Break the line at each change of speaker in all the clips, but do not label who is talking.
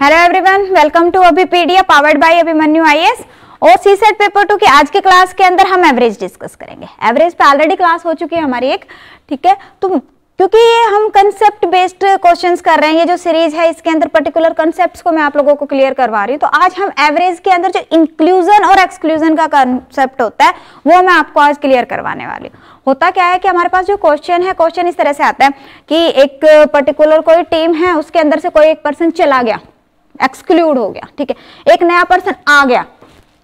Hello everyone welcome to Abhipedia powered by Abhimanyu IAS और सी set paper two की आज के क्लास के अंदर हम एवरेज डिस्कस करेंगे। एवरेज पे ऑलरेडी क्लास हो चुकी है हमारी एक, ठीक है? तो क्योंकि ये हम कंसेप्ट बेस्ड क्वेश्चंस कर रहे हैं, ये जो सीरीज़ है, इसके अंदर पर्टिकुलर कंसेप्ट्स को मैं आप लोगों को क्लियर करवा रही हूँ। तो आज हम एवरेज के अंदर जो इंक्लूजन और एक्सक्लूजन का कंसेप्ट होता है, वो मैं आपको आज क्लियर करवाने वाली हूँ। होता क्या है कि हमारे पास जो क्वेश्चन है क्वेश्चन इस तरह से आता है कि एक पर्टिकुलर कोई टीम है, उसके अंदर से कोई एक पर्सन चला गया। एक्सक्लूड हो गया, ठीक है? एक नया पर्सन आ गया,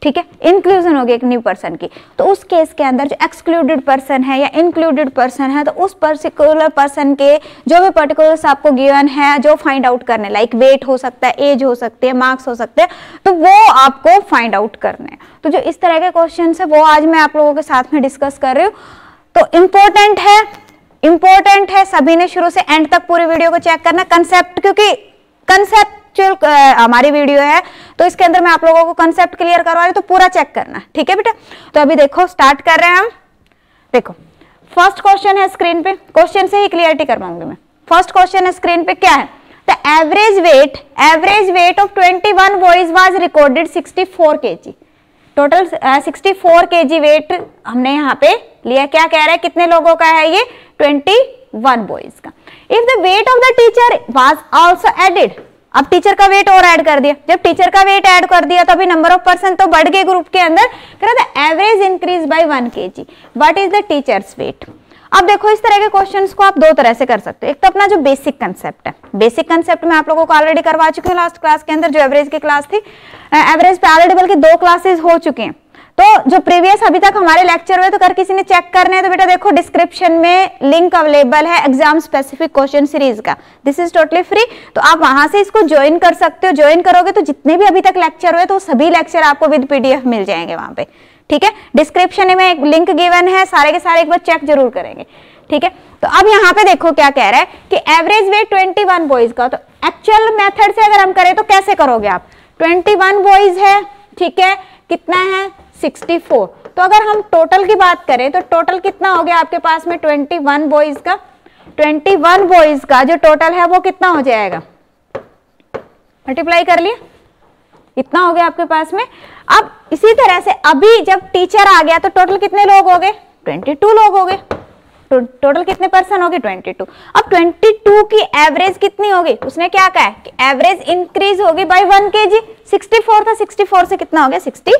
ठीक है? इंक्लूजन हो गया एक न्यू पर्सन की। तो उस केस के अंदर जो एक्सक्लूडेड पर्सन है या इंक्लूडेड पर्सन है तो उस पर्टिकुलर पर्सन के जो भी पर्टिकुलर्स आपको गिवन है, जो फाइंड आउट करने लाइक वेट हो सकता है एज हो सकते हैं मार्क्स हो सकते हैं तो वो आपको फाइंड आउट करने तो जो इस तरह के क्वेश्चन है, वो आज मैं आप लोगों के साथ में डिस्कस कर रही हूँ। तो इंपॉर्टेंट है इंपॉर्टेंट है, सभी ने शुरू से एंड तक पूरी वीडियो को चेक करना कंसेप्ट क्योंकि कंसेप्ट कंसेप्चुअल हमारी वीडियो है तो इसके अंदर मैं आप लोगों को कंसेप्ट क्लियर करवा रही हूँ तो पूरा चेक करना, ठीक है बेटा? तो अभी देखो स्टार्ट कर रहे हैं हम। देखो फ़र्स्ट क्वेश्चन है स्क्रीन पे क्वेश्चन से ही क्लियरिटी करवाऊँगी मैं। फ़र्स्ट क्वेश्चन है स्क्रीन पे, क्या है? The average weight average weight of 21 boys was recorded 64 KG total 64 KG weight हमने यहाँ पे लिया। क्या कह रहा है? कितने लोगों का है ये? 21 बॉयज़ का। If the weight of the teacher was also added अब टीचर का वेट और ऐड कर दिया। जब टीचर का वेट ऐड कर दिया तो अभी नंबर ऑफ़ पर्सन तो बढ़ गए ग्रुप के अंदर। कह average increase by one K G what is the teacher's weight अब देखो, इस तरह के क्वेश्चंस को आप दो तरह से कर सकते हो। एक तो अपना जो बेसिक कंसेप्ट है। बेसिक कंसेप्ट में आप लोगों को ऑलरेडी करवा चुके हैं लास्ट क्लास के अंदर, जो एवरेज की क्लास थी। एवरेज पे ऑलरेडी बल्कि दो क्लासेस हो चुके हैं। तो जो प्रीवियस अभी तक हमारे लेक्चर हुए तो कर किसी ने चेक करने हैं तो बेटा देखो डिस्क्रिप्शन में लिंक अवेलेबल है एग्ज़ाम स्पेसिफिक क्वेश्चन सीरीज़ का। दिस इज़ टोटली फ्री तो आप वहाँ से इसको ज्वाइन कर सकते हो। ज्वाइन करोगे तो जितने भी अभी तक लेक्चर हुए तो सभी लेक्चर आपको विद पीडीएफ मिल जाएँगे वहाँ पे। ठीक है? डिस्क्रिप्शन में एक लिंक गिवन है, सारे के सारे एक बार चेक ज़रूर करेंगे। ठीक है? तो अब यहाँ पे देखो क्या कह रहा है कि एवरेज वेट 21 बॉयज़ का। तो एक्चुअल मेथड से अगर हम करें तो कैसे करोगे आप? 21 बॉयज़ है, ठीक है? कितना है? 64 तो अगर हम टोटल की बात करें तो टोटल कितना हो गया आपके पास में? 21 बॉयज़ का। 21 बॉयज़ का जो टोटल है, वो कितना हो जाएगा? मल्टीप्लाई कर लिया इतना हो गया आपके पास में। अब इसी तरह से अभी जब टीचर आ गया तो टोटल कितने लोग हो गए? 22 लोग हो गए। तो टोटल कितने पर्सन हो गए? 22 अब 22 की एवरेज कितनी होगी? उसने क्या कहा कि एवरेज इंक्रीज होगी by one K G sixty था 64 से कितना हो गया? 60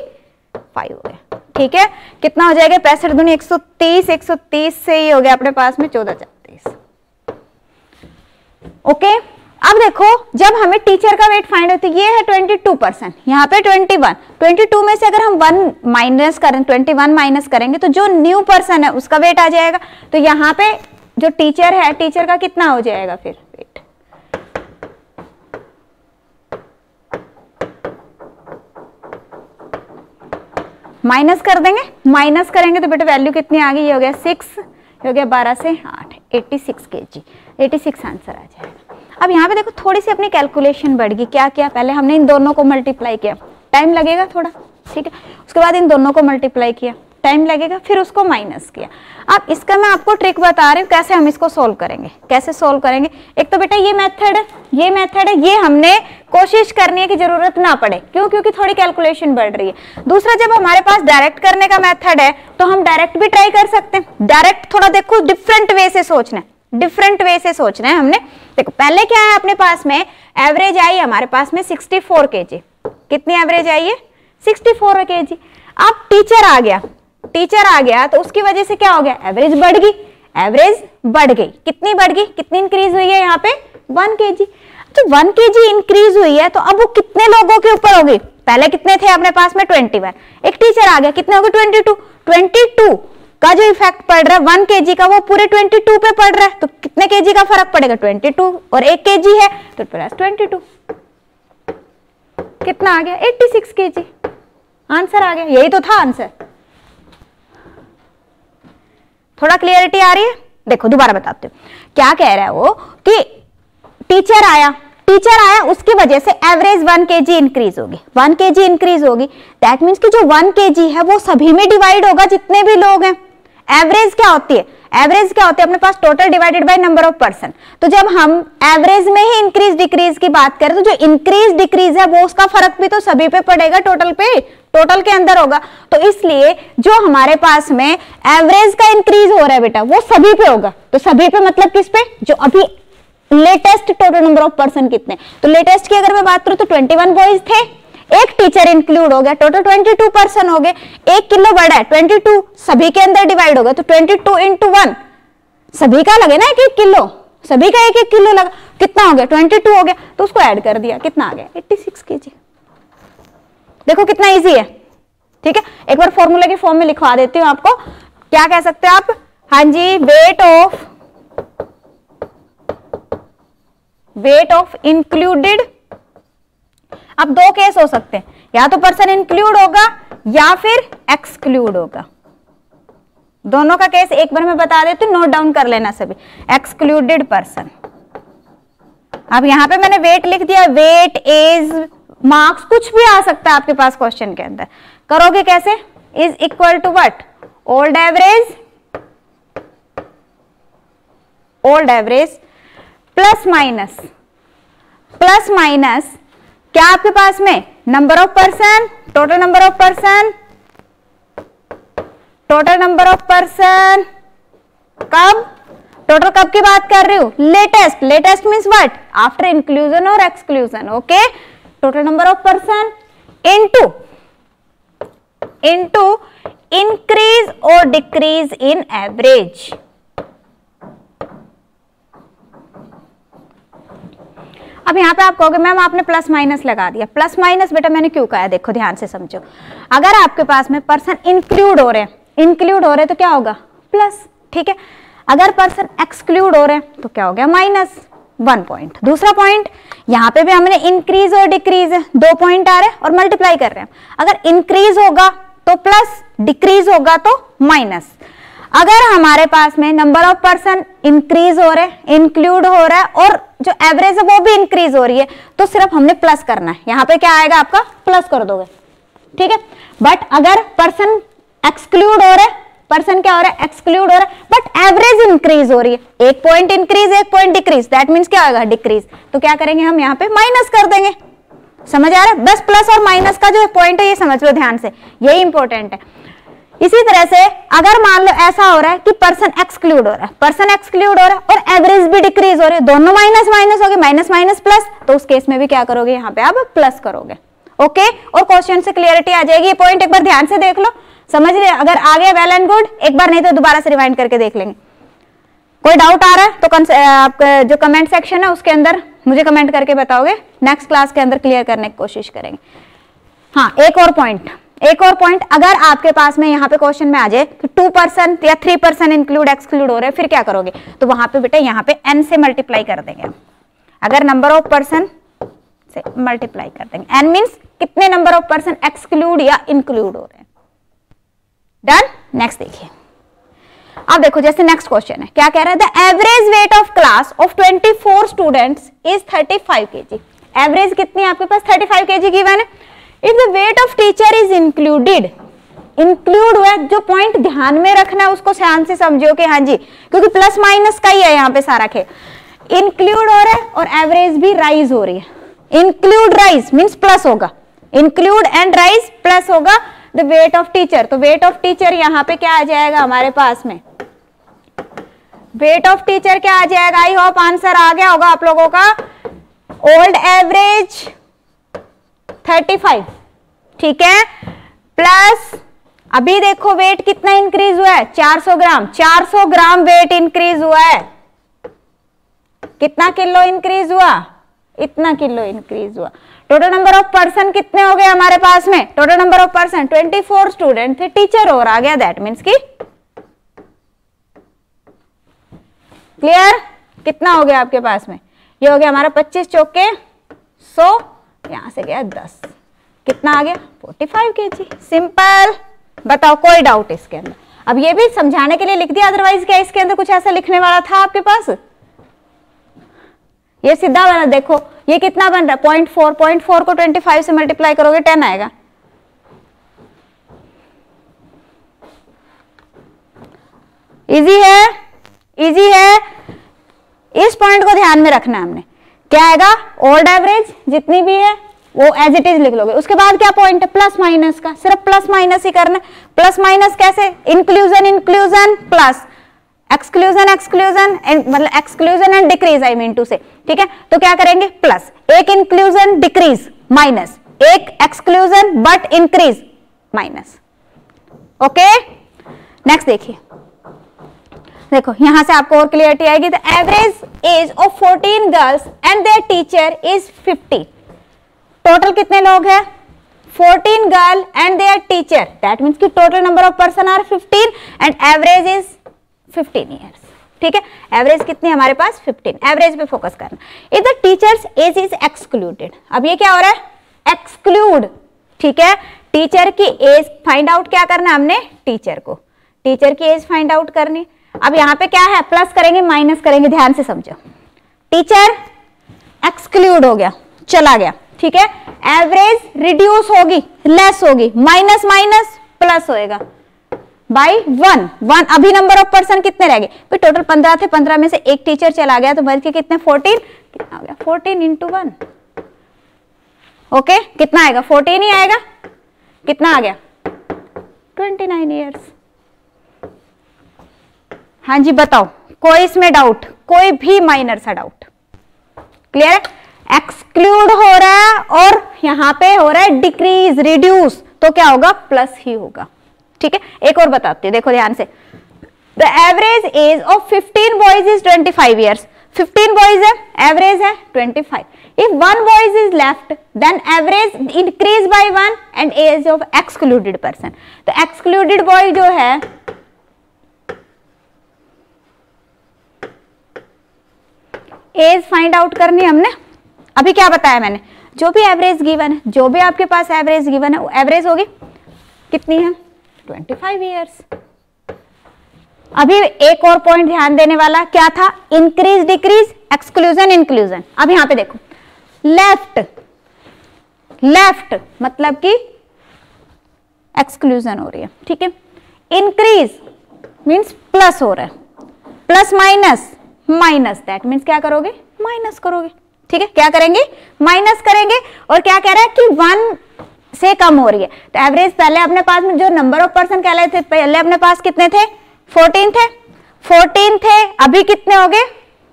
फाइव हो गया। ठीक है? कितना हो जाएगा? पैंसठ दूनी एक सौ तीस, एक सौ तीस से ही हो गया अपने पास में चौदह चार ओके? अब देखो, जब हमें टीचर का वेट फाइंड होती है ये है 22 परसेंट। यहाँ पे 21 22 में से अगर हम वन माइनस करें 21 माइनस करेंगे तो जो न्यू पर्सन है, उसका वेट आ जाएगा। तो यहाँ पे जो टीचर है, टीचर का कितना हो जाएगा फिर? माइनस कर देंगे। माइनस करेंगे तो बेटा वैल्यू कितनी आ गई? ये हो गया सिक्स हो गया बारह से आठ eighty six K G eighty six answer आ जाएगा। अब यहाँ पे देखो थोड़ी सी अपनी कैलकुलेशन बढ़ गई। क्या क्या पहले हमने इन दोनों को मल्टीप्लाई किया। टाइम लगेगा थोड़ा, ठीक है? उसके बाद इन दोनों को मल्टीप्लाई किया। टाइम लगेगा, फिर उसको माइनस किया। अब इसका मैं आपको ट्रिक बता रही हूँ, कैसे हम इसको सोल्व करेंगे। कैसे सोल्व करेंगे? एक तो बेटा ये मेथड है, ये मेथड है, ये हमने कोशिश करनी कि ज़रूरत ना पड़े। क्यों? क्योंकि थोड़ी कैलकुलेशन बढ़ रही है। दूसरा, जब हमारे पास डायरेक्ट करने का मेथड है तो हम डायरेक्ट भी ट्राई कर सकते हैं। डायरेक्ट थोड़ा देखो डिफरेंट वे से सोचना डिफरेंट वे से सोचना है हमने। देखो, पहले क्या है अपने पास में? एवरेज आई हमारे पास में 64 केजी कितनी एवरेज आई है? 64 केजी अब टीचर आ गया। टीचर आ गया तो उसकी वजह से क्या हो गया? एवरेज बढ़ गई। एवरेज बढ़ गई। कितनी बढ़ गई? कितनी इंक्रीज हुई है यहाँ पे? वन के जी तो वन के जी इंक्रीज हुई है तो अब वो कितने लोगों के ऊपर होगी? पहले कितने थे अपने पास में? ट्वेंटी वन एक टीचर आ गया। कितने हो गए ट्वेंटी टू ट्वेंटी टू का जो इफ़ेक्ट पड़ रहा है वन के का वो पूरे ट्वेंटी टू पे पड़ रहा है। तो कितने के का फ़र्क पड़ेगा? ट्वेंटी टू और एक के है तो प्लस ट्वेंटी टू कितना आ गया? एट्टी सिक्स के आंसर आ गया। यही तो था आंसर थोड़ा क्लियरिटी आ रही है? देखो, दोबारा बताते हो। क्या कह रहा है वो कि टीचर आया टीचर आया, उसकी वजह से एवरेज वन के जी इंक्रीज होगी। वन के जी इंक्रीज होगी। दैट मीन्स कि जो वन के जी है, वो सभी में डिवाइड होगा, जितने भी लोग हैं। एवरेज क्या होती है? एवरेज क्या होती है? अपने पास total divided by number of person तो जब हम एवरेज में ही इंक्रीज डिक्रीज की बात करें तो जो इंक्रीज डिक्रीज है, वो उसका फ़र्क भी तो सभी पे पड़ेगा टोटल पे। टोटल के अंदर होगा। तो इसलिए जो हमारे पास में एवरेज का इंक्रीज हो रहा है बेटा, वो सभी पे होगा। तो सभी पे मतलब किस पे? जो अभी latest total number of person कितने? तो लेटेस्ट की अगर मैं बात करूँ तो 21 बॉयज़ थे। एक टीचर इंक्लूड हो गया। टोटल 22 पर्सन हो गए। एक किलो बड़ा है। 22 सभी के अंदर डिवाइड होगा तो 22 टू इंटू वन सभी का लगे ना एक एक किलो? सभी का एक एक किलो लगा। कितना हो गया? 22 हो गया। तो उसको ऐड कर दिया। कितना आ गया? 86 केजी देखो कितना इजी है। ठीक है? एक बार फॉर्मूला की फॉर्म में लिखवा देती हूँ आपको। क्या कह सकते हैं आप? हाँ जी weight of weight of included अब दो केस हो सकते हैं। या तो पर्सन इंक्लूड होगा, या फिर एक्सक्लूड होगा। दोनों का केस एक बार मैं बता देती हूँ नोट डाउन कर लेना सभी। एक्सक्लूडेड पर्सन अब यहाँ पे मैंने वेट लिख दिया। वेट एज मार्क्स कुछ भी आ सकता है आपके पास क्वेश्चन के अंदर। करोगे कैसे? Is equal to what old average old average plus minus plus minus क्या आपके पास में? Number of person total number of person total number of person कब? टोटल कब की बात कर रही हूँ? Latest latest means what after inclusion और exclusion okay total number of person into into increase और डिक्रीज इन एवरेज अब यहाँ पे आप कहोगे, मैम, आपने प्लस माइनस लगा दिया। प्लस माइनस बेटा मैंने क्यों कहा देखो, ध्यान से समझो। अगर आपके पास में पर्सन इंक्लूड हो रहे हैं इंक्लूड हो रहे हैं तो क्या होगा? प्लस ठीक है? अगर पर्सन एक्सक्लूड हो रहे हैं तो क्या हो गया? Minus one point. दूसरा पॉइंट, यहाँ पे भी हमने इंक्रीज और डिक्रीज दो पॉइंट आ रहे हैं और मल्टीप्लाई कर रहे हैं। अगर इंक्रीज होगा तो प्लस डिक्रीज होगा तो माइनस अगर हमारे पास में नंबर ऑफ़ पर्सन इंक्रीज हो रहे इंक्लूड हो रहा है और जो एवरेज है वो भी इंक्रीज हो रही है तो सिर्फ़ हमने प्लस करना है। यहाँ पे क्या आएगा आपका? प्लस कर दोगे। ठीक है? बट अगर पर्सन एक्सक्लूड हो रहा पर्सन क्या हो रहा है? एक्सक्लूड हो रहा है। बट एवरेज इंक्रीज हो रही है। एक पॉइंट इंक्रीज एक पॉइंट डिक्रीज दैट मीन्स क्या होगा? डिक्रीज तो क्या करेंगे हम? यहाँ पे माइनस कर देंगे। समझ आ रहा है? बस प्लस और माइनस का जो पॉइंट है, ये समझ लो ध्यान से। यही इंपॉर्टेंट है। इसी तरह से अगर मान लो ऐसा हो रहा है कि पर्सन एक्सक्लूड हो रहा है। पर्सन एक्सक्लूड हो रहा है और एवरेज भी डिक्रीज हो रही है। दोनों माइनस माइनस हो गए। माइनस माइनस प्लस तो उस केस में भी क्या करोगे? यहाँ पे आप प्लस करोगे। ओके और क्वेश्चन से क्लियरिटी आ जाएगी। ये पॉइंट एक बार ध्यान से देख लो। समझ रहे अगर आ गया वेल एंड गुड एक बार नहीं तो दोबारा से रिवाइंड करके देख लेंगे। कोई डाउट आ रहा है तो आपका जो कमेंट सेक्शन है उसके अंदर मुझे कमेंट करके बताओगे। नेक्स्ट क्लास के अंदर क्लियर करने की कोशिश करेंगे। हाँ एक और पॉइंट एक और पॉइंट अगर आपके पास में यहाँ पे क्वेश्चन में आ जाए कि टू परसेंट या थ्री परसेंट इंक्लूड एक्सक्लूड हो रहे हैं, फिर क्या करोगे? तो वहाँ पे बेटा यहाँ पे एन से मल्टीप्लाई कर देंगे अगर नंबर ऑफ़ पर्सन से मल्टीप्लाई कर देंगे। एन मीन्स कितने नंबर ऑफ़ पर्सन एक्सक्लूड या इंक्लूड हो रहे हैं? डन नेक्स्ट देखिए। अब देखो, जैसे नेक्स्ट क्वेश्चन है। क्या कह रहा है? The average weight of class of 24 students is 35 KG average कितनी आपके पास? 35 केजी गिवन है। If the weight of teacher is included include हुआ जो पॉइंट ध्यान में रखना है, उसको ध्यान से समझो कि हाँ जी, क्योंकि प्लस माइनस का ही है यहाँ पे सारा खेल। इंक्लूड हो रहा है और एवरेज भी राइज हो रही है। इंक्लूड राइज मीन्स प्लस होगा। इंक्लूड एंड राइज प्लस होगा। द वेट ऑफ़ टीचर तो वेट ऑफ़ टीचर यहाँ पे क्या आ जाएगा हमारे पास में? वेट ऑफ़ टीचर क्या आ जाएगा? आई होप आंसर आ गया होगा आप लोगों का। ओल्ड एवरेज 35 ठीक है? प्लस अभी देखो वेट कितना इंक्रीज हुआ है? 400 ग्राम। 400 ग्राम वेट इंक्रीज हुआ है। कितना किलो इंक्रीज हुआ? इतना किलो इंक्रीज हुआ। टोटल नंबर ऑफ़ पर्सन कितने हो गए हमारे पास में? Total number of person 24 student थे टीचर और आ गया दैट मीन्स की क्लियर कितना हो गया आपके पास में? ये हो गया हमारा 25 चौके 100 यहाँ से गया दस। कितना आ गया? फोर्टी फाइव के जी सिंपल बताओ, कोई डाउट इसके अंदर। अब ये भी समझाने के लिए लिख दिया अदरवाइज़ क्या इसके अंदर कुछ ऐसा लिखने वाला था आपके पास? ये सीधा बना देखो, ये कितना बन रहा है? पॉइंट फोर पॉइंट फोर को ट्वेंटी फाइव से मल्टीप्लाई करोगे टेन आएगा। इजी है? इजी है? इस पॉइंट को ध्यान में रखना हमने। क्या आएगा? ओल्ड एवरेज जितनी भी है, वो एज इट इज़ लिख लोगे। उसके बाद क्या पॉइंट है? प्लस माइनस का। सिर्फ़ प्लस माइनस ही करना प्लस माइनस कैसे? Inclusion inclusion plus exclusion exclusion मतलब exclusion and decrease I mean two से ठीक है? तो क्या करेंगे? प्लस एक इंक्लूजन डिक्रीज माइनस एक exclusion but increase minus okay next देखिए. देखो, यहाँ से आपको और क्लियरिटी आएगी. The average age of 14 girls and their teacher is 50 total कितने लोग हैं? 14 girl and their teacher that means कि total number of person are 15 and average is 15 years ठीक है? एवरेज कितनी हमारे पास? 15 एवरेज पे फोकस करना। The teacher's age is excluded अब ये क्या हो रहा है? एक्सक्लूड ठीक है? टीचर की एज फाइंड आउट क्या करना हमने? टीचर को। टीचर की एज फाइंड आउट करनी। अब यहाँ पे क्या है? प्लस करेंगे माइनस करेंगे। ध्यान से समझो। टीचर एक्सक्लूड हो गया। चला गया। ठीक है? एवरेज रिड्यूस होगी लेस होगी। माइनस माइनस प्लस होएगा। बाई वन वन अभी नंबर ऑफ़ पर्सन कितने रह गए? तो टोटल पंद्रह थे, पंद्रह में से एक टीचर चला गया तो बच के कितने? फोर्टीन कितना हो गया? फोर्टीन इंटू वन ओके कितना आएगा? फोर्टीन ही आएगा? कितना आ गया? ट्वेंटी नाइन ईयर्स हाँ जी, बताओ। कोई इसमें डाउट कोई भी माइनर सा डाउट क्लियर एक्सक्लूड हो रहा है और यहाँ पे हो रहा है डिक्रीज रिड्यूस तो क्या होगा? प्लस ही होगा। ठीक है? एक और बताती हूँ, देखो ध्यान से। The average age of 15 boys is 25 years 15 boys है एवरेज है 25 if one boys is left then average increase by one and age of excluded person तो एक्सक्लूडेड बॉय जो है एज फाइंड आउट करनी हमने। अभी क्या बताया मैंने? जो भी एवरेज गिवन है, जो भी आपके पास एवरेज गिवन है, वो एवरेज होगी। कितनी है? 25 इयर्स अभी एक और पॉइंट ध्यान देने वाला, क्या था? इंक्रीज डिक्रीज एक्सक्लूजन इंक्लूजन अब यहाँ पे देखो। लेफ़्ट लेफ़्ट मतलब कि एक्सक्लूजन हो रही है, ठीक है? इंक्रीज मींस प्लस हो रहा है। Plus minus minus that means क्या करोगे? माइनस करोगे, ठीक है? क्या करेंगे? माइनस करेंगे और क्या कह रहा है कि वन से कम हो रही है। तो एवरेज पहले अपने पास में जो नंबर ऑफ़ पर्सन कह रहे थे, पहले अपने पास कितने थे? फोर्टीन थे। फोर्टीन थे, अभी कितने हो गए?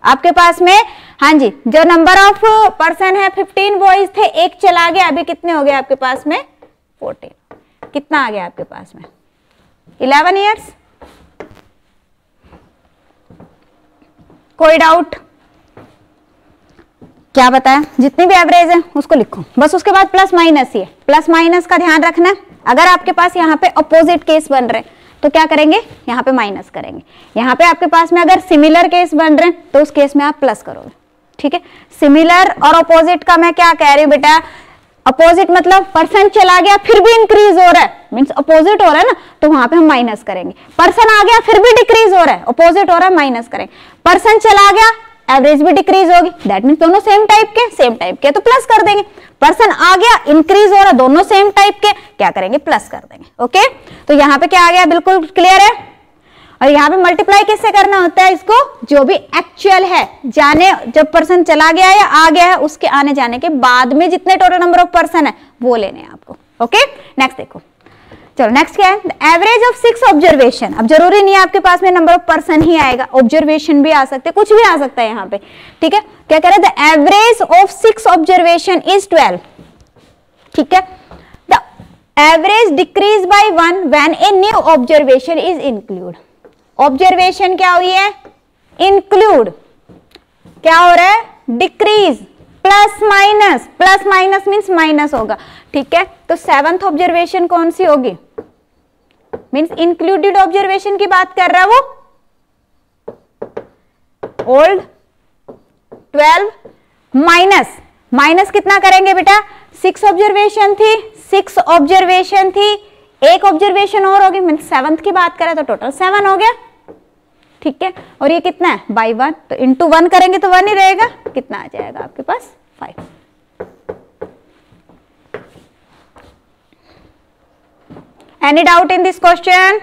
आपके पास में हाँ जी, जो नंबर ऑफ़ पर्सन है फिफ्टीन बॉयज़ थे, एक चला गया, अभी कितने हो गए आपके पास में? फोर्टीन कितना आ गया आपके पास में? इलेवन ईयर्स कोई डाउट क्या बताया? जितनी भी एवरेज है, उसको लिखो। बस उसके बाद प्लस माइनस ही है। प्लस माइनस का ध्यान रखना। है अगर आपके पास यहाँ पे अपोजिट केस बन रहे तो क्या करेंगे? यहाँ पे माइनस करेंगे। यहाँ पे आपके पास में अगर सिमिलर केस बन रहे हैं तो उस केस में आप प्लस करोगे। ठीक है? सिमिलर और अपोजिट का मैं क्या कह रही हूँ बेटा? अपोजिट मतलब पर्सन चला गया, फिर भी इंक्रीज हो रहा है। मीन्स अपोजिट हो रहा है ना तो वहाँ पे हम माइनस करेंगे। पर्सन आ गया, फिर भी डिक्रीज हो रहा है। अपोजिट हो रहा है माइनस करेंगे। पर्सन चला गया एवरेज भी डिक्रीज होगी। दैट मीन दोनों सेम टाइप के सेम टाइप के तो प्लस कर देंगे। पर्सन आ गया इंक्रीज हो रहा, दोनों सेम टाइप के, क्या करेंगे? प्लस कर देंगे ओके तो यहाँ पे क्या आ गया? बिल्कुल क्लियर है? और यहाँ पे मल्टीप्लाई किससे करना होता है इसको? जो भी एक्चुअल है, जाने, जब पर्सन चला गया या आ गया है, उसके आने जाने के बाद में जितने टोटल नंबर ऑफ़ पर्सन है, वो लेने आपको ओके नेक्स्ट देखो। चलो नेक्स्ट क्या है? एवरेज ऑफ़ सिक्स ऑब्जर्वेशन अब ज़रूरी नहीं है आपके पास में नंबर ऑफ़ पर्सन ही आएगा। ऑब्जर्वेशन भी आ सकते हैं, कुछ भी आ सकता है यहाँ पे। ठीक है? क्या कह रहे हैं? Average of six observation is twelve ठीक है? The average decrease by one when a new observation is include observation क्या हुई है? इंक्लूड क्या हो रहा है? Decrease plus minus plus minus means minus होगा। ठीक है? तो सेवंथ ऑब्जर्वेशन कौन सी होगी? मीन्स इंक्लूडेड ऑब्जर्वेशन की बात कर रहा है वो? ओल्ड ट्वेल्व माइनस माइनस कितना करेंगे बेटा? सिक्स ऑब्जर्वेशन थी सिक्स ऑब्जर्वेशन थी, एक ऑब्जर्वेशन और होगी। मीन सेवंथ की बात करें तो टोटल सेवन हो गया। ठीक है? और ये कितना है? बाई वन तो इंटू वन करेंगे तो वन ही रहेगा। कितना आ जाएगा आपके पास? Five any doubt in this question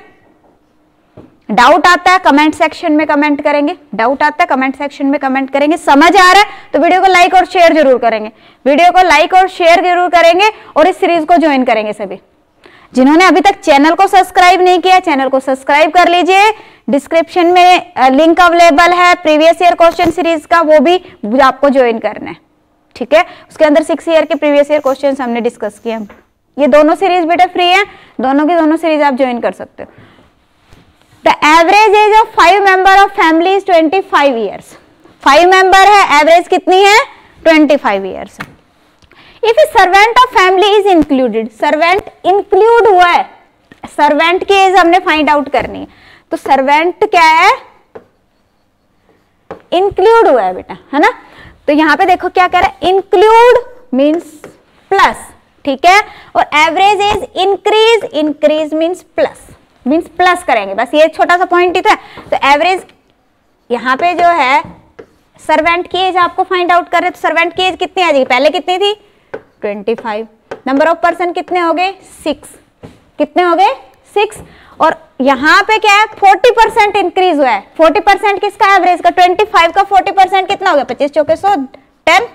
doubt आता है कमेंट सेक्शन में कमेंट करेंगे। डाउट आता है कमेंट सेक्शन में कमेंट करेंगे। समझ आ रहा है? तो वीडियो को लाइक और शेयर ज़रूर करेंगे। वीडियो को लाइक और शेयर ज़रूर करेंगे और इस सीरीज़ को ज्वाइन करेंगे सभी। जिन्होंने अभी तक चैनल को सब्सक्राइब नहीं किया चैनल को सब्सक्राइब कर लीजिए। डिस्क्रिप्शन में लिंक अवेलेबल है प्रीवियस ईयर क्वेश्चन सीरीज़ का, वो भी आपको ज्वाइन करना है। ठीक है? उसके अंदर सिक्स ईयर के प्रीवियस ईयर क्वेश्चन हमने डिस्कस किए। ये दोनों सीरीज़ बेटा फ्री है। दोनों की दोनों सीरीज़ आप ज्वाइन कर सकते हो। The average age of five member of family is twenty five years five member है एवरेज कितनी है? Twenty five years if a servant of family is included servant include हुआ है। सर्वेंट की एज हमने फाइंड आउट करनी है। तो सर्वेंट क्या है? इंक्लूड हुआ है बेटा, है ना? तो यहाँ पे देखो क्या कह रहा है? इंक्लूड मीन्स प्लस ठीक है? और average is increase increase means plus means plus करेंगे। बस ये छोटा सा पॉइंट ही तो है। तो एवरेज यहाँ पे जो है सर्वेंट की एज आपको फाइंड आउट कर रहे तो सर्वेंट की एज कितनी आ जाएगी? पहले कितनी थी? 25 नंबर ऑफ़ पर्सन कितने हो गए? सिक्स कितने हो गए? सिक्स और यहाँ पे क्या है? 40 परसेंट इंक्रीज हुआ है। 40 परसेंट किसका एवरेज का? 25 का 40 परसेंट कितना हो गया? पच्चीस चौके सौ टेन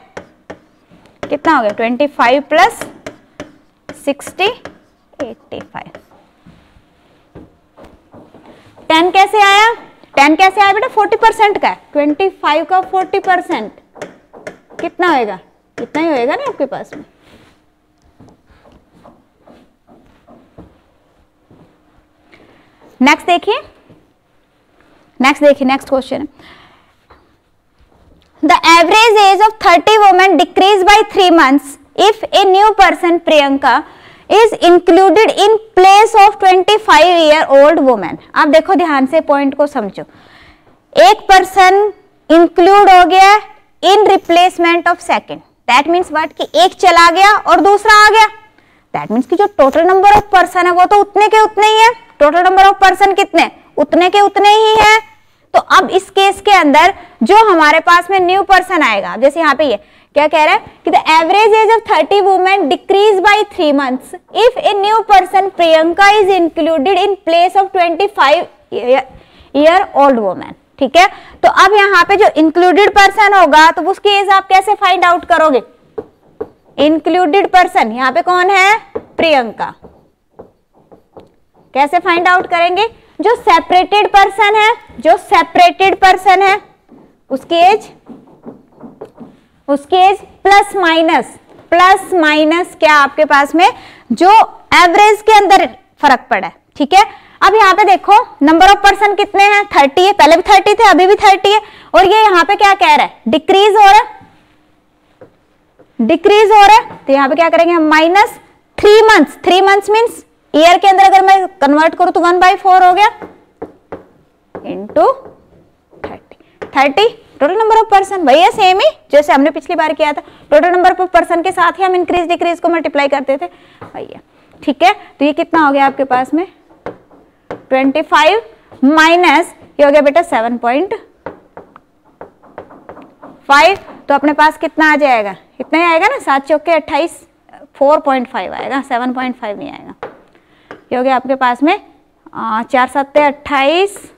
कितना हो गया? 25 प्लस सिक्सटी फाइव। टेन कैसे आया? टेन कैसे आया बेटा? फोर्टी परसेंट का ट्वेंटी फाइव का फोर्टी परसेंट। कितना होएगा? कितना ही होएगा ना आपके पास में। नेक्स्ट देखिए। नेक्स्ट देखिए next question the average age of thirty women decrease by three months if a new person Priyanka is included in place of 25 year old women आप देखो ध्यान से पॉइंट को समझो। एक पर्सन इंक्लूड हो गया in replacement of second that means what कि एक चला गया और दूसरा आ गया। दैट मीन्स कि जो टोटल नंबर ऑफ़ पर्सन है, वो तो उतने के उतने ही है। टोटल नंबर ऑफ़ पर्सन कितने? उतने के उतने ही है। तो अब इस केस के अंदर जो हमारे पास में न्यू पर्सन आएगा जैसे यहाँ पे ये क्या कह रहा है? कि the average age of thirty women decreases by three months if a new person Priyanka is included in place of twenty five year old women ठीक है? तो अब यहाँ पे जो इंक्लूडेड पर्सन होगा तो उसकी एज आप कैसे फाइंड आउट करोगे? इंक्लूडेड पर्सन यहाँ पे कौन है? प्रियंका कैसे फाइंड आउट करेंगे? जो सेपरेटेड पर्सन है, जो सेपरेटेड पर्सन है, उसकी एज उसकी age plus minus plus minus क्या आपके पास में? जो एवरेज के अंदर फ़र्क पड़ा है, ठीक है? अब यहाँ पे देखो नंबर ऑफ़ पर्सन कितने हैं? थर्टी है। पहले भी थर्टी थे, अभी भी थर्टी है। और ये यहाँ पे क्या कह रहा है? डिक्रीज हो रहा है। डिक्रीज हो रहा है। तो यहाँ पे क्या करेंगे हम? Minus three months three months means year के अंदर अगर मैं कन्वर्ट करूँ तो वन बाई फोर हो गया। Into thirty thirty total number of person वही है सेम ही जैसे हमने पिछली बार किया था। टोटल नंबर ऑफ़ पर्सन के साथ ही हम इंक्रीज डिक्रीज को मल्टीप्लाई करते थे। है। ठीक है? तो ये कितना हो गया आपके पास में? 25 माइनस ये हो गया बेटा 7.5 तो अपने पास कितना आ जाएगा? इतना ही आएगा ना? सात चौके अट्ठाईस 4.5 आएगा। 7.5 नहीं आएगा। ये हो गया आपके पास में आ, चार सत्ते अट्ठाईस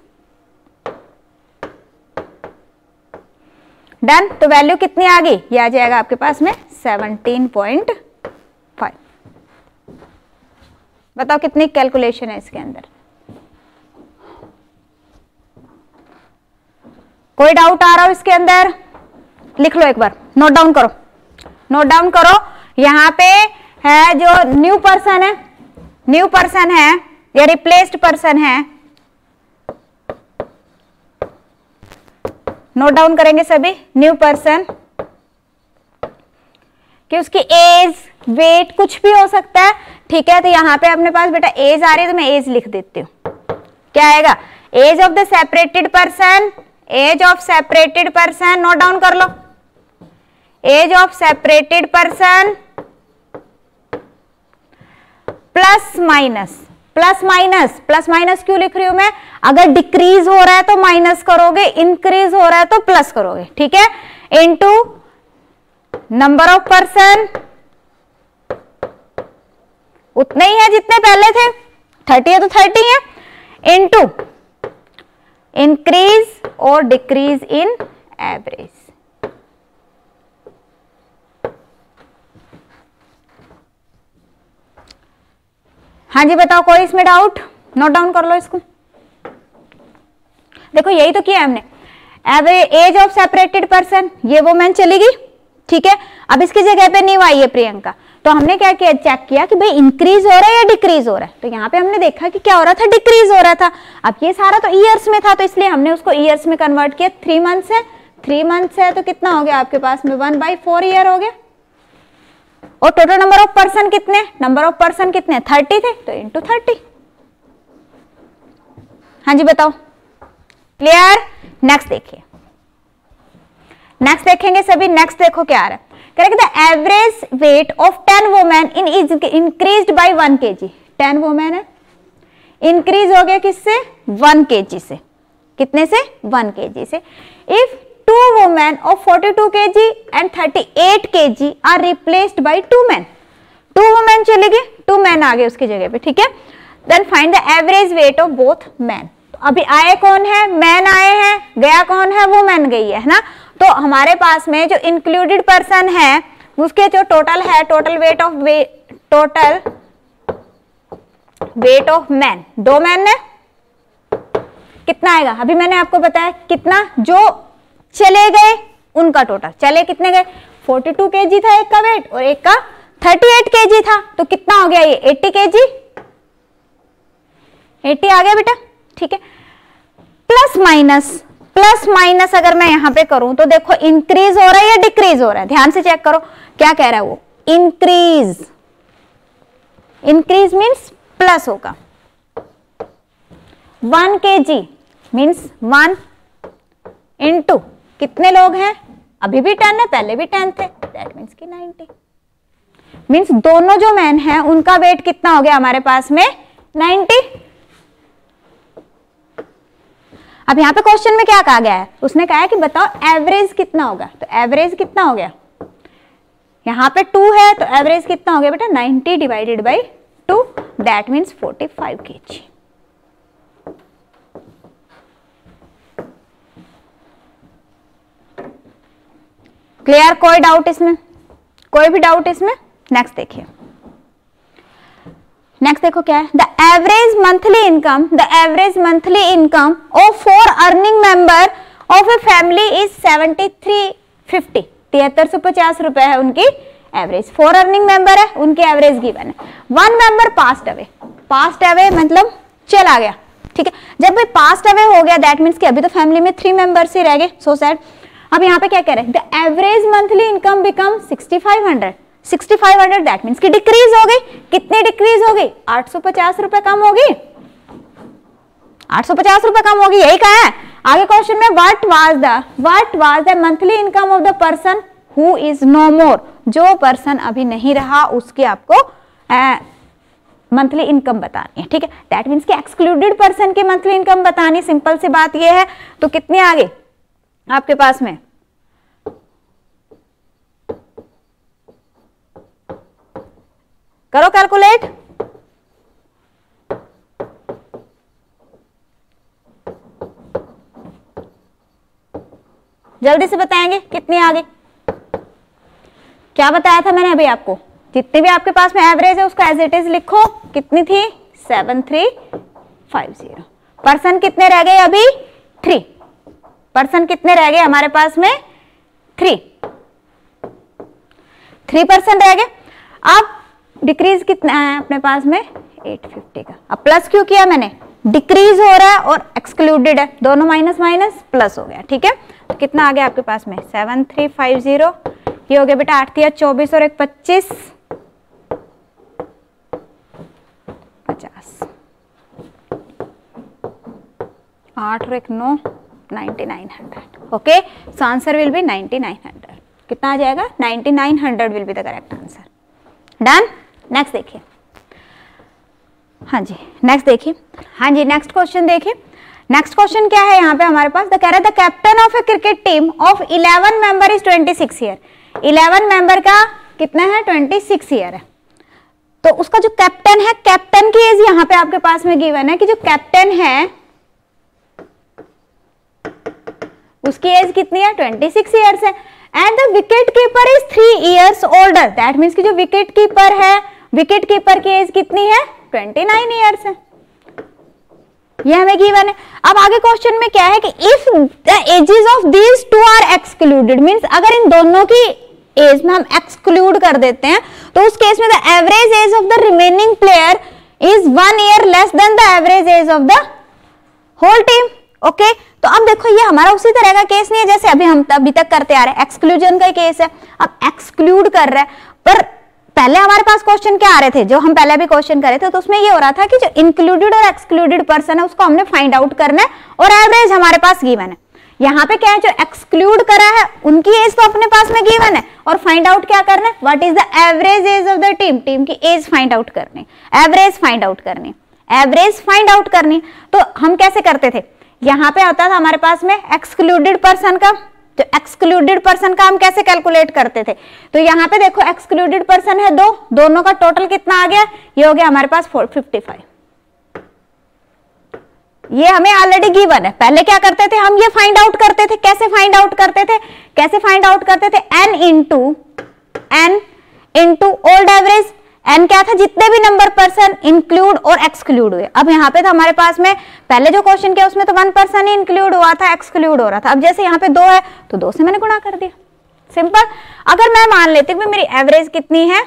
डन तो वैल्यू कितनी आ गई? ये आ जाएगा आपके पास में 17.5 बताओ कितनी कैलकुलेशन है इसके अंदर? कोई डाउट आ रहा हो इसके अंदर? लिख लो एक बार. नोट डाउन करो. नोट डाउन करो. यहाँ पे है जो न्यू पर्सन है न्यू पर्सन है, या रिप्लेस्ड पर्सन है नोट डाउन करेंगे सभी न्यू पर्सन कि उसकी एज वेट कुछ भी हो सकता है। ठीक है तो यहाँ पे अपने पास बेटा एज आ रही है तो मैं एज लिख देती हूँ। क्या आएगा? Age of the separated person age of separated person note down कर लो। Age of separated person plus minus plus minus plus minus क्यों लिख रही हूँ मैं? अगर डिक्रीज हो रहा है तो माइनस करोगे, इंक्रीज हो रहा है तो प्लस करोगे, ठीक है? इनटू नंबर ऑफ़ पर्सन उतने ही है जितने पहले थे थर्टी है तो थर्टी है। इनटू इंक्रीज और डिक्रीज इन एवरेज हाँ जी, बताओ, कोई इसमें डाउट नोट डाउन कर लो इसको। देखो, यही तो किया हमने। Average age of separated person ये वो मैन चलेगी, ठीक है? अब इसकी जगह पे न्यू आई है प्रियंका। तो हमने क्या किया? चेक किया कि भाई इंक्रीज हो रहा है या डिक्रीज हो रहा है? तो यहाँ पे हमने देखा कि क्या हो रहा था? डिक्रीज हो रहा था। अब ये सारा तो ईयर्स में था तो इसलिए हमने उसको ईयर्स में कन्वर्ट किया। थ्री मंथ्स है। थ्री मंथ्स है तो कितना हो गया आपके पास में? वन बाई फोर ईयर हो गया। और टोटल नंबर ऑफ़ पर्सन कितने? नंबर ऑफ़ पर्सन कितने? थर्टी थे तो इंटू थर्टी। हाँ जी, बताओ। क्लियर नेक्स्ट देखिए। नेक्स्ट देखेंगे सभी। नेक्स्ट देखो क्या आ रहा है। Correct the average weight of ten women in is increase by one k g ten women है। इंक्रीज हो गया किससे? वन के जी से। कितने से? वन के जी से। If two women of 42 kg and 38 kg are replaced by two men. Two women चले गए two men आ गए उसकी जगह पे, ठीक है? Then find the average weight of both men. तो अभी आए कौन है? मैन आए हैं। गया कौन है? मैन गई है ना? तो हमारे पास में जो इंक्लूडेड पर्सन है, उसके जो टोटल है total weight of total weight of man दो मैन है? कितना आएगा? अभी मैंने आपको बताया कितना जो चले गए, उनका टोटल चले कितने गए? 42 टू था एक का वेट और एक का 38 के था। तो कितना हो गया ये? 80 के जी एट्टी आ गया बेटा? ठीक है। प्लस माइनस प्लस माइनस अगर मैं यहाँ पे करूँ तो देखो इंक्रीज हो रहा है या डिक्रीज हो रहा है? ध्यान से चेक करो, क्या कह रहा है वो? इंक्रीज इंक्रीज मीन्स प्लस होगा। वन के जी मीन्स वन इंटू कितने लोग हैं? अभी भी टेन है, पहले भी टेन थे। दैट मीन्स की नाइनटी। मीन्स दोनों जो मैन हैं, उनका वेट कितना हो गया हमारे पास में? नाइनटी। अब यहाँ पे क्वेश्चन में क्या कहा गया है? उसने कहा है कि बताओ एवरेज कितना होगा? तो एवरेज कितना हो गया? यहाँ पे टू है तो एवरेज कितना हो गया बेटा? Ninety divided by two that means forty five k g clear कोई डाउट इसमें? कोई भी डाउट इसमें? नेक्स्ट देखिए। नेक्स्ट देखो क्या है? The average monthly income the average monthly income of four earning member of a family is seventy three fifty तिहत्तर सौ पचास रुपए है उनकी एवरेज फोर अर्निंग मेंबर है, उनकी एवरेज गिवन है। One member passed away passed away मतलब चला गया। ठीक है? जब भाई पास्ट अवे हो गया दैट मीन्स कि अभी तो फैमिली में थ्री मेंबर्स ही रह गए। सो सैड अब यहाँ पे क्या कह रहे हैं? The average monthly income become 6500 6500 that means की डिक्रीज हो गई। कितनी डिक्रीज हो गई? 850 रुपए कम होगी। 850 रुपए कम होगी, यही कहा है। आगे क्वेश्चन में what was the what was the monthly income of the person who is no more जो पर्सन अभी नहीं रहा, उसकी आपको मंथली इनकम बतानी है, ठीक है? दैट मीन्स कि एक्सक्लूडेड पर्सन की मंथली इनकम बतानी सिंपल सी बात ये है। तो कितनी आ गई? आपके पास में। करो कैलकुलेट जल्दी से बताएँगे कितनी आ गई क्या बताया था मैंने अभी आपको? जितने भी आपके पास में एवरेज है, उसको एज इट इज़ लिखो। कितनी थी? Seven three five zero person कितने रह गए अभी? थ्री पर्सन कितने रह गए हमारे पास में? थ्री थ्री परसेंट रह गए। अब डिक्रीज कितना है अपने पास में? 850 का। अब प्लस क्यों किया मैंने? डिक्रीज हो रहा है और एक्सक्लूडेड है। दोनों माइनस माइनस प्लस हो गया, ठीक है? तो कितना आ गया आपके पास में? सेवन थ्री फाइव ज़ीरो ये हो गया बेटा आठ तिया चौबीस और एक पच्चीस। पचास। आठ और एक नौ। 9900 okay? So, answer will be 9900 कितना आ जाएगा? 9900 will be the correct answer. Done next देखिए। हाँ जी नेक्स्ट देखिए। हाँ जी नेक्स्ट क्वेश्चन देखिए। नेक्स्ट क्वेश्चन क्या है यहाँ पे हमारे पास? द कह रहा है the captain of a cricket team of 11 member is 26 year 11 member का कितना है? 26 ईयर है। तो उसका जो कैप्टन है कैप्टन की एज यहाँ पे आपके पास में गिवन है कि जो कैप्टन है उसकी एज कितनी है? 26 ईयर्स है. And the wicket keeper is three years older that means की जो विकेट कीपर है विकेट कीपर की एज कितनी है? 29 ईयर्स है. ये हमें गिवन है. अब आगे क्वेश्चन में क्या है कि if the ages of these two are excluded means अगर इन दोनों की एज में हम एक्सक्लूड कर देते हैं तो उस केस में the average age of the remaining player is one year less than the average age of the whole team okay तो अब देखो, ये हमारा उसी तरह का केस नहीं है जैसे अभी हम अभी तक करते आ रहे हैं। एक्सक्लूजन का केस है। अब एक्सक्लूड कर रहा है। पर पहले हमारे पास क्वेश्चन क्या आ रहे थे? जो हम पहले भी क्वेश्चन करे थे तो उसमें ये हो रहा था कि जो इंक्लूडेड और एक्सक्लूडेड पर्सन है, उसको हमने फाइंड आउट करना है और एवरेज हमारे पास गिवन है। यहाँ पे क्या है? जो एक्सक्लूड करा है, उनकी एज तो अपने पास में गिवन है। और फाइंड आउट क्या करना है? What is the average age of the team team की एज फाइंड आउट करनी। एवरेज फाइंड आउट करनी। एवरेज फाइंड आउट करनी। तो हम कैसे करते थे? यहाँ पे आता था हमारे पास में एक्सक्लूडेड पर्सन का। तो एक्सक्लूडेड पर्सन का हम कैसे कैलकुलेट करते थे? तो यहाँ पे देखो एक्सक्लूडेड पर्सन है दो। दोनों का टोटल कितना आ गया? ये हो गया हमारे पास फोर फिफ्टी फाइव ये हमें ऑलरेडी गिवन है। पहले क्या करते थे? हम ये फाइंड आउट करते थे। कैसे फाइंड आउट करते थे? कैसे फाइंड आउट करते थे? N into n into old average n क्या था? जितने भी नंबर पर्सन इंक्लूड और एक्सक्लूड हुए। अब यहाँ पे तो हमारे पास में पहले जो क्वेश्चन किया, उसमें तो वन पर्सन ही इंक्लूड हुआ था एक्सक्लूड हो रहा था। अब जैसे यहाँ पे दो है तो दो से मैंने गुणा कर दिया। सिंपल अगर मैं मान लेती हूँ मेरी एवरेज कितनी है?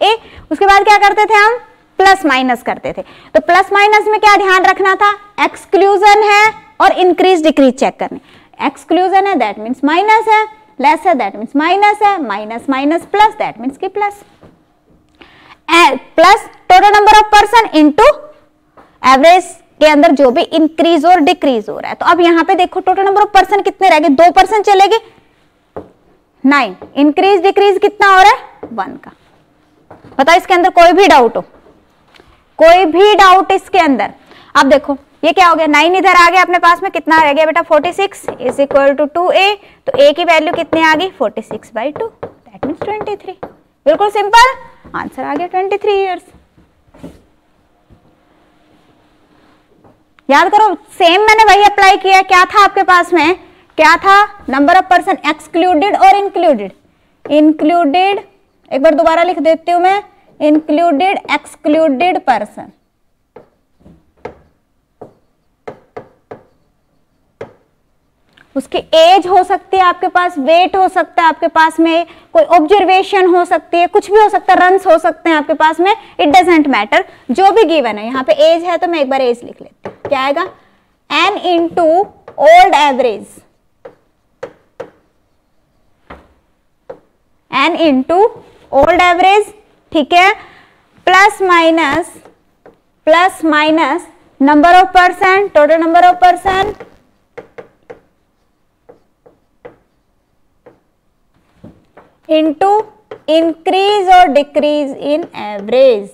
ए उसके बाद क्या करते थे हम? प्लस माइनस करते थे। तो प्लस माइनस में क्या ध्यान रखना था? एक्सक्लूजन है और इंक्रीज डिक्रीज चेक करने। एक्सक्लूजन है दैट मीन्स माइनस है। लेस है दैट मीन्स माइनस है। Minus minus plus that means की plus plus total number of person into average के अंदर जो भी इंक्रीज और डिक्रीज हो रहा है। तो अब यहाँ पे देखो टोटल नंबर ऑफ़ पर्सन कितने रह गए? दो पर्सन चलेगे। नाइन इंक्रीज डिक्रीज कितना हो रहा है? वन का। बताओ इसके अंदर कोई भी डाउट हो। कोई भी डाउट इसके अंदर। अब देखो, ये क्या हो गया? नाइन इधर आ गया अपने पास में। कितना रह गया बेटा? Forty six is equal to two a तो ए की वैल्यू कितनी आ गई? Forty six by two that means twenty three बिल्कुल सिंपल आंसर आ गया ट्वेंटी थ्री ईयर्स याद करो सेम मैंने वही अप्लाई किया, क्या था आपके पास में? क्या था? नंबर ऑफ़ पर्सन एक्सक्लूडेड और इंक्लूडेड इंक्लूडेड एक बार दोबारा लिख देती हूँ मैं इंक्लूडेड एक्सक्लूडेड पर्सन उसकी एज हो सकती है आपके पास वेट हो सकता है आपके पास में, कोई ऑब्जर्वेशन हो सकती है, कुछ भी हो सकता है रन्स हो सकते हैं आपके पास में इट डजेंट मैटर जो भी गिवन है। यहाँ पे एज है तो मैं एक बार एज लिख लेती हूँ। क्या आएगा? N into old average n into old average ठीक है? Plus minus plus minus number of person total number of person into increase और डिक्रीज इन एवरेज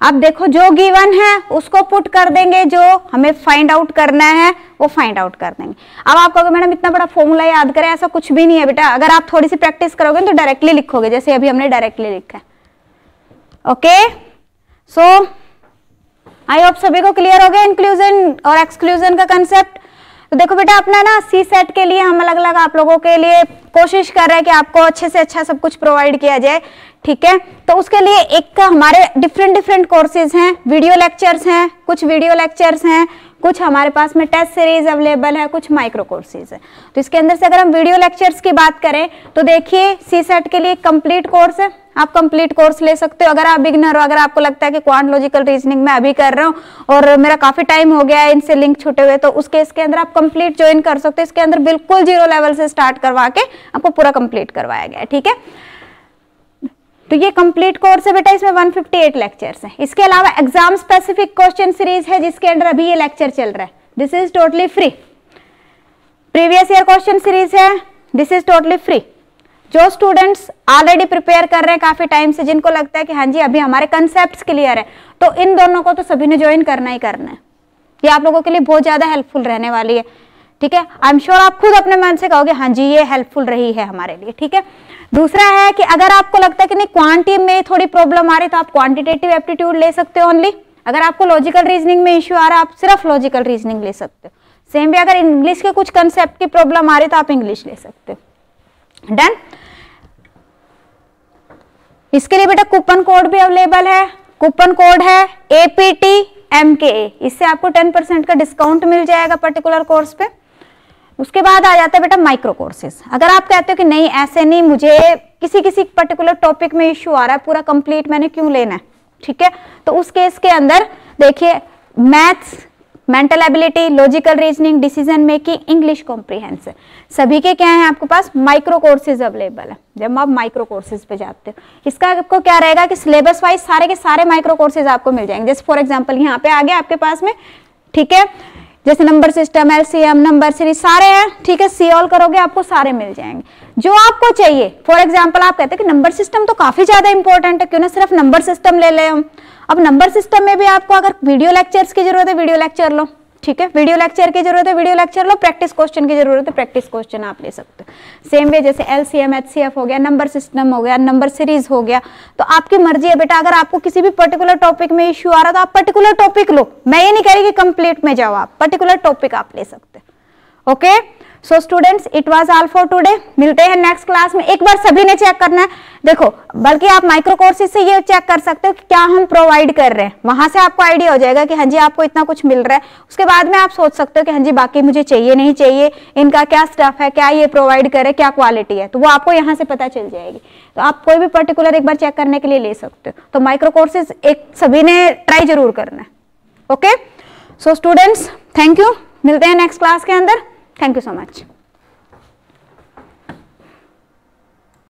अब देखो जो गिवन है, उसको पुट कर देंगे, जो हमें फाइंड आउट करना है, वो फाइंड आउट कर देंगे। अब आप कहोगे मैडम इतना बड़ा फॉर्मूला याद करें, ऐसा कुछ भी नहीं है बेटा। अगर आप थोड़ी सी प्रैक्टिस करोगे तो डायरेक्टली लिखोगे, जैसे अभी हमने डायरेक्टली लिखा है। ओके सो आई होप सभी को क्लियर हो गया इंक्लूजन और एक्सक्लूजन का कंसेप्ट तो देखो बेटा, अपना ना सी सेट के लिए हम अलग अलग आप लोगों के लिए कोशिश कर रहे हैं कि आपको अच्छे से अच्छा सब कुछ प्रोवाइड किया जाए, ठीक है? तो उसके लिए एक हमारे डिफरेंट डिफरेंट कोर्सेज हैं वीडियो लेक्चर्स हैं, कुछ वीडियो लेक्चर्स हैं, कुछ हमारे पास में टेस्ट सीरीज़ अवेलेबल है, कुछ माइक्रो कोर्सेज है। तो इसके अंदर से अगर हम वीडियो लेक्चर्स की बात करें तो देखिए सी सेट के लिए कंप्लीट कोर्स है आप कंप्लीट कोर्स ले सकते हो। अगर आप बिगनर हो, अगर आपको लगता है कि क्वांट लॉजिकल रीजनिंग में अभी कर रहा हूँ और मेरा काफ़ी टाइम हो गया है, इनसे लिंक छूटे हुए तो उस केस के अंदर आप कंप्लीट ज्वाइन कर सकते हो। इसके अंदर बिल्कुल ज़ीरो लेवल से स्टार्ट करवा के आपको पूरा कंप्लीट करवाया गया ठीक है? तो ये कंप्लीट कोर्स है बेटा, इसमें 158 लेक्चर्स हैं। इसके अलावा एग्ज़ाम स्पेसिफिक क्वेश्चन सीरीज़ है, जिसके अंदर अभी ये लेक्चर चल रहा है। This is totally free previous year question series है। दिस इज़ टोटली फ्री जो स्टूडेंट्स ऑलरेडी प्रिपेयर कर रहे हैं काफ़ी टाइम से, जिनको लगता है कि हाँ जी, अभी हमारे कंसेप्ट क्लियर है तो इन दोनों को तो सभी ने ज्वाइन करना ही करना है। ये आप लोगों के लिए बहुत ज़्यादा हेल्पफुल रहने वाली है, ठीक है? आई एम श्योर आप खुद अपने मन से कहोगे हाँ जी, ये हेल्पफुल रही है हमारे लिए, ठीक है? दूसरा है कि अगर आपको लगता है कि नहीं क्वांटिटी में थोड़ी प्रॉब्लम आ रही तो आप क्वांटिटेटिव एप्टीट्यूड ले सकते हो ओनली अगर आपको लॉजिकल रीजनिंग में इश्यू आ रहा है आप सिर्फ़ लॉजिकल रीजनिंग ले सकते हो। सेम भी अगर इंग्लिश के कुछ कंसेप्ट की प्रॉब्लम आ रही तो आप इंग्लिश ले सकते हो। डन इसके लिए बेटा कूपन कोड भी अवेलेबल है। कूपन कोड है एपीटी एम के इससे आपको 10 परसेंट का डिस्काउंट मिल जाएगा पर्टिकुलर कोर्स पे। उसके बाद आ जाता है बेटा माइक्रो कोर्सेज अगर आप कहते हो कि नहीं, ऐसे नहीं, मुझे किसी किसी पर्टिकुलर टॉपिक में इश्यू आ रहा है, पूरा कंप्लीट मैंने क्यों लेना है? ठीक है? तो उस केस के अंदर देखिए maths mental ability logical reasoning decision making English comprehensive सभी के क्या है आपके पास? माइक्रो कोर्सेज अवेलेबल है। जब आप माइक्रो कोर्सेज पे जाते हो। इसका आपको क्या रहेगा कि सिलेबस वाइज सारे के सारे माइक्रो कोर्सेज आपको मिल जाएँगे। जैसे फॉर एग्ज़ाम्पल यहाँ पे आ गया आपके पास में। ठीक है? जैसे number system L C M number series सारे हैं, ठीक है? सी ऑल करोगे, आपको सारे मिल जाएँगे। जो आपको चाहिए फॉर एग्ज़ाम्पल आप कहते हैं कि नंबर सिस्टम तो काफ़ी ज़्यादा इंपॉर्टेंट है, क्यों ना सिर्फ़ नंबर सिस्टम ले ले हम। अब नंबर सिस्टम में भी आपको अगर वीडियो लेक्चर्स की ज़रूरत है वीडियो लेक्चर लो। ठीक है? वीडियो लेक्चर की ज़रूरत है वीडियो लेक्चर लो प्रैक्टिस क्वेश्चन की ज़रूरत है प्रैक्टिस क्वेश्चन आप ले सकते हो। सेम वे जैसे L C M H C F हो गया नंबर सिस्टम हो गया नंबर सीरीज़ हो गया तो आपकी मर्ज़ी है बेटा, अगर आपको किसी भी पर्टिकुलर टॉपिक में इश्यू आ रहा है तो आप पर्टिकुलर टॉपिक लो। मैं ये नहीं कह रही कि कंप्लीट में जाओ आप पर्टिकुलर टॉपिक आप ले सकते okay okay? So students it was all for today मिलते हैं नेक्स्ट क्लास में। एक बार सभी ने चेक करना है। देखो, बल्कि आप माइक्रो कोर्सेज से ये चेक कर सकते हो कि क्या हम प्रोवाइड कर रहे हैं। वहाँ से आपको आइडिया हो जाएगा कि हाँ जी, आपको इतना कुछ मिल रहा है। उसके बाद में आप सोच सकते हो कि हाँ जी, बाकी मुझे चाहिए नहीं चाहिए। इनका क्या स्टफ़ है, क्या ये प्रोवाइड करे क्या क्वालिटी है? तो वो आपको यहाँ से पता चल जाएगी। तो आप कोई भी पर्टिकुलर एक बार चेक करने के लिए ले सकते हो। तो माइक्रो कोर्सेज एक सभी ने ट्राई ज़रूर करना है। Okay so students thank you मिलते हैं नेक्स्ट क्लास के अंदर। Thank you so much.